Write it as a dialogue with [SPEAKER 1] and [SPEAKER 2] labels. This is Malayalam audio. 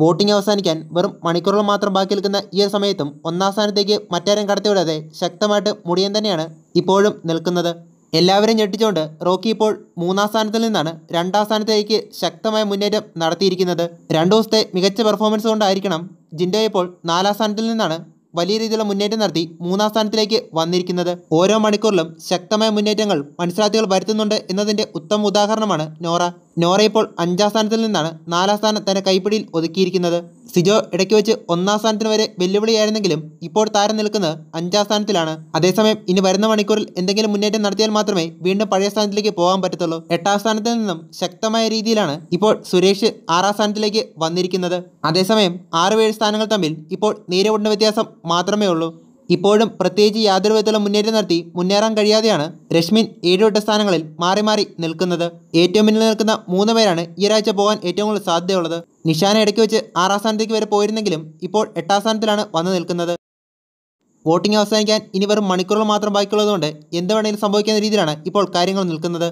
[SPEAKER 1] വോട്ടിംഗ് അവസാനിക്കാൻ വെറും മണിക്കൂറുകൾ മാത്രം ബാക്കി നിൽക്കുന്ന ഈ ഒരു സമയത്തും ഒന്നാം സ്ഥാനത്തേക്ക് മറ്റാരും കടത്തിവിടാതെ ശക്തമായിട്ട് മുടിയൻ തന്നെയാണ് ഇപ്പോഴും നിൽക്കുന്നത്. എല്ലാവരെയും ഞെട്ടിച്ചുകൊണ്ട് റോക്കി ഇപ്പോൾ മൂന്നാം സ്ഥാനത്തിൽ നിന്നാണ് രണ്ടാം സ്ഥാനത്തേക്ക് ശക്തമായ മുന്നേറ്റം നടത്തിയിരിക്കുന്നത്. രണ്ടു ദിവസത്തെ മികച്ച പെർഫോമൻസ് കൊണ്ടായിരിക്കണം ജിൻഡോ ഇപ്പോൾ നാലാം സ്ഥാനത്തിൽ നിന്നാണ് വലിയ രീതിയിലുള്ള മുന്നേറ്റം നടത്തി മൂന്നാം സ്ഥാനത്തിലേക്ക് വന്നിരിക്കുന്നത്. ഓരോ മണിക്കൂറിലും ശക്തമായ മുന്നേറ്റങ്ങൾ മത്സരാർത്ഥികൾ വരുത്തുന്നുണ്ട് എന്നതിന്റെ ഉത്തമ ഉദാഹരണമാണ് നോറ. നോറ ഇപ്പോൾ അഞ്ചാം സ്ഥാനത്തിൽ നിന്നാണ് നാലാം സ്ഥാനം തന്നെ കൈപ്പിടിയിൽ ഒതുക്കിയിരിക്കുന്നത്. സിജോ ഇടയ്ക്ക് വെച്ച് ഒന്നാം സ്ഥാനത്തിന് വരെ വെല്ലുവിളിയായിരുന്നെങ്കിലും ഇപ്പോൾ താരം നിൽക്കുന്നത് അഞ്ചാം സ്ഥാനത്തിലാണ്. അതേസമയം ഇനി വരുന്ന മണിക്കൂറിൽ എന്തെങ്കിലും മുന്നേറ്റം നടത്തിയാൽ മാത്രമേ വീണ്ടും പഴയ സ്ഥാനത്തിലേക്ക് പോകാൻ പറ്റത്തുള്ളൂ. എട്ടാം സ്ഥാനത്ത് നിന്നും ശക്തമായ രീതിയിലാണ് ഇപ്പോൾ സുരേഷ് ആറാം സ്ഥാനത്തിലേക്ക് വന്നിരിക്കുന്നത്. അതേസമയം ആറ് ഏഴ് സ്ഥാനങ്ങൾ തമ്മിൽ ഇപ്പോൾ നേരിയ വ്യത്യാസം മാത്രമേ ഉള്ളൂ ഇപ്പോഴും പ്രത്യേകിച്ച് യാതൊരു വിധത്തിലുള്ള മുന്നേറ്റം നടത്തി മുന്നേറാൻ കഴിയാതെയാണ് രശ്മിൻ ഏഴുവട്ട സ്ഥാനങ്ങളിൽ മാറി മാറി നിൽക്കുന്നത്. ഏറ്റവും മുന്നിൽ നിൽക്കുന്ന മൂന്ന് പേരാണ് ഈ ഒരാഴ്ച പോകാൻ ഏറ്റവും കൂടുതൽ സാധ്യതയുള്ളത്. നിഷാന ഇടയ്ക്ക് വെച്ച് ആറാം സ്ഥാനത്തേക്ക് വരെ പോയിരുന്നെങ്കിലും ഇപ്പോൾ എട്ടാം സ്ഥാനത്തിലാണ് വന്നു നിൽക്കുന്നത്. വോട്ടിംഗ് അവസാനിക്കാൻ ഇനി വെറും മണിക്കൂറുകൾ മാത്രം ബാക്കിയുള്ളതുകൊണ്ട് എന്ത് വേണമെങ്കിലും സംഭവിക്കുന്ന രീതിയിലാണ് ഇപ്പോൾ കാര്യങ്ങൾ നിൽക്കുന്നത്.